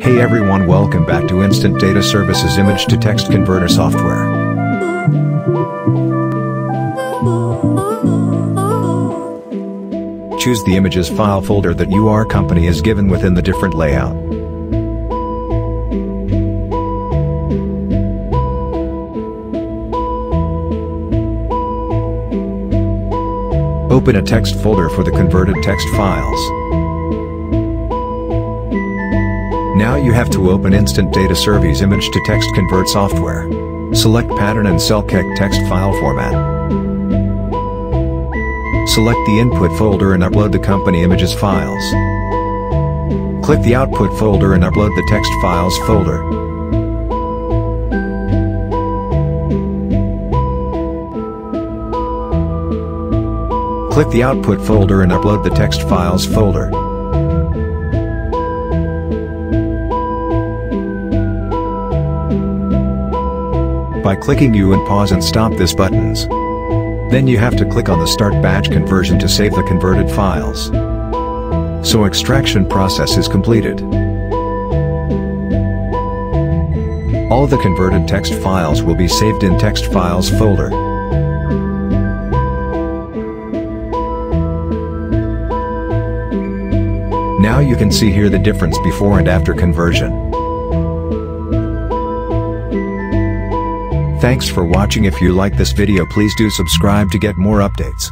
Hey everyone welcome back to Instant Data Services Image to Text Converter software. Choose the images file folder that your company is given within the different layout. Open a text folder for the converted text files. Now you have to open Instant Data Service Image to Text Convert software. Select Pattern and CellCalc text file format. Select the input folder and upload the company images files. Click the output folder and upload the text files folder. Click the output folder and upload the text files folder. By clicking you and pause and stop this buttons. Then you have to click on the Start Batch Conversion to save the converted files. So extraction process is completed. All the converted text files will be saved in Text Files folder. Now you can see here the difference before and after conversion. Thanks for watching if you like this video please do subscribe to get more updates.